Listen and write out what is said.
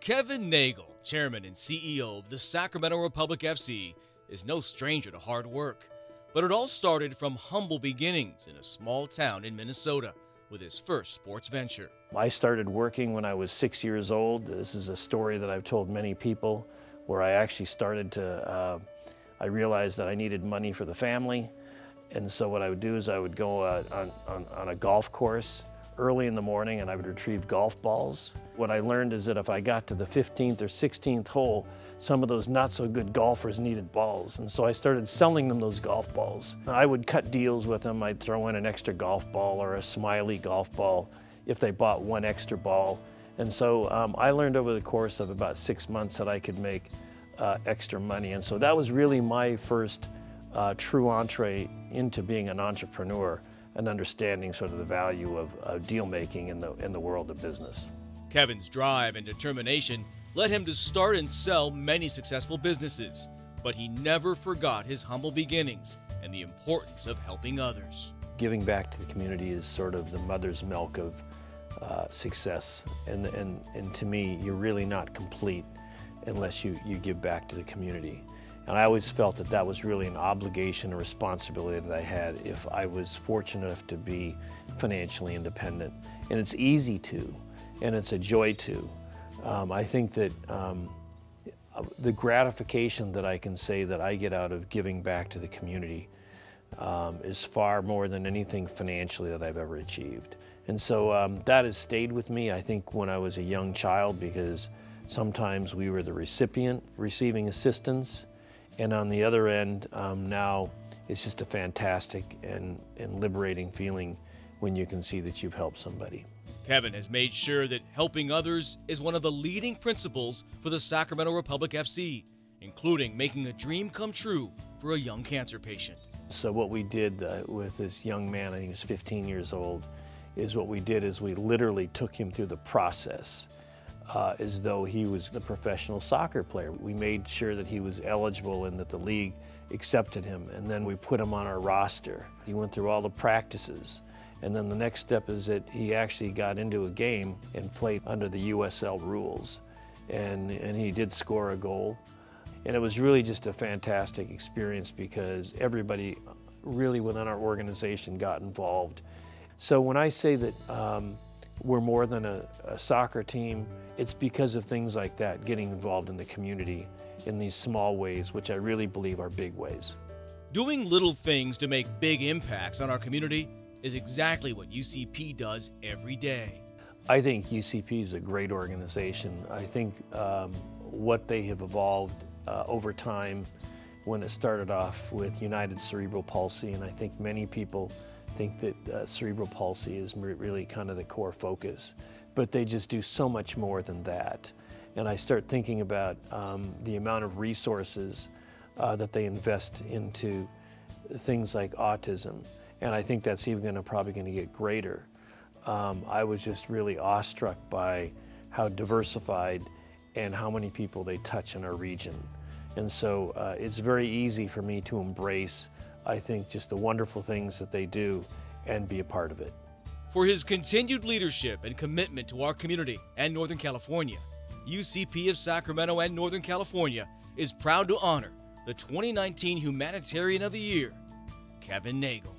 Kevin Nagle, chairman and CEO of the Sacramento Republic FC, is no stranger to hard work. But it all started from humble beginnings in a small town in Minnesota with his first sports venture. I started working when I was six years old. This is a story that I've told many people where I actually started to, uh, I realized that I needed money for the family. And so what I would do is I would go uh, on, on, on a golf course early in the morning and I would retrieve golf balls. What I learned is that if I got to the 15th or 16th hole, some of those not so good golfers needed balls. And so I started selling them those golf balls. I would cut deals with them. I'd throw in an extra golf ball or a smiley golf ball if they bought one extra ball. And so um, I learned over the course of about six months that I could make uh, extra money. And so that was really my first uh, true entree into being an entrepreneur and understanding sort of the value of, of deal making in the, in the world of business. Kevin's drive and determination led him to start and sell many successful businesses, but he never forgot his humble beginnings and the importance of helping others. Giving back to the community is sort of the mother's milk of uh, success, and, and, and to me, you're really not complete unless you, you give back to the community. And I always felt that that was really an obligation, a responsibility that I had if I was fortunate enough to be financially independent. And it's easy to, and it's a joy to. Um, I think that um, the gratification that I can say that I get out of giving back to the community um, is far more than anything financially that I've ever achieved. And so um, that has stayed with me, I think, when I was a young child because sometimes we were the recipient receiving assistance and on the other end, um, now it's just a fantastic and, and liberating feeling when you can see that you've helped somebody. Kevin has made sure that helping others is one of the leading principles for the Sacramento Republic FC, including making a dream come true for a young cancer patient. So what we did uh, with this young man, I think he was 15 years old, is what we did is we literally took him through the process uh, as though he was a professional soccer player. We made sure that he was eligible and that the league accepted him, and then we put him on our roster. He went through all the practices, and then the next step is that he actually got into a game and played under the USL rules, and, and he did score a goal. And it was really just a fantastic experience because everybody really within our organization got involved. So when I say that um, we're more than a, a, soccer team. It's because of things like that, getting involved in the community in these small ways, which I really believe are big ways. Doing little things to make big impacts on our community is exactly what UCP does every day. I think UCP is a great organization. I think um, what they have evolved uh, over time when it started off with United Cerebral Palsy, and I think many people think that uh, cerebral palsy is really kind of the core focus, but they just do so much more than that. And I start thinking about um, the amount of resources uh, that they invest into things like autism, and I think that's even gonna, probably going to get greater. Um, I was just really awestruck by how diversified and how many people they touch in our region. And so uh, it's very easy for me to embrace I think, just the wonderful things that they do and be a part of it. For his continued leadership and commitment to our community and Northern California, UCP of Sacramento and Northern California is proud to honor the 2019 Humanitarian of the Year, Kevin Nagle.